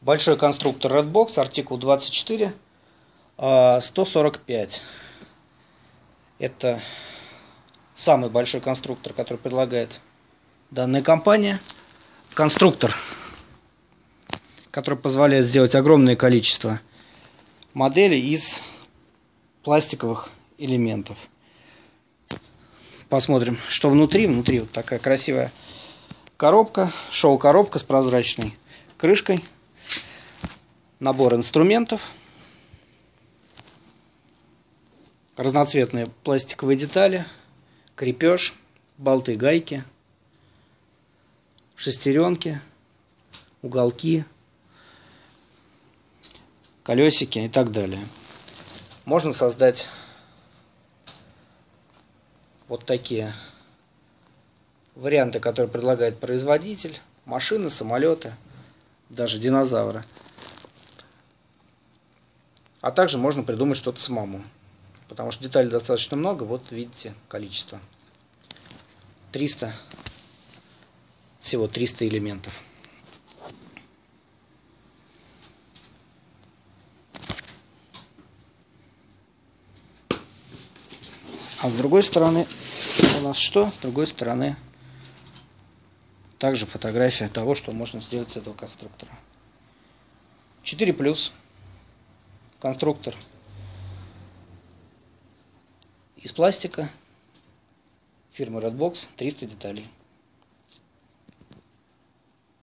Большой конструктор Redbox, артикул 24, 145. А, Это самый большой конструктор, который предлагает данная компания. Конструктор, который позволяет сделать огромное количество моделей из пластиковых элементов. Посмотрим, что внутри. Внутри вот такая красивая коробка, шоу-коробка с прозрачной крышкой набор инструментов, разноцветные пластиковые детали, крепеж, болты, гайки, шестеренки, уголки, колесики и так далее. Можно создать вот такие варианты, которые предлагает производитель. Машины, самолеты, даже динозавры. А также можно придумать что-то самому. Потому что деталей достаточно много, вот видите количество. 300, всего 300 элементов. А с другой стороны у нас что? С другой стороны также фотография того, что можно сделать с этого конструктора. 4 плюс конструктор из пластика фирмы Redbox 300 деталей.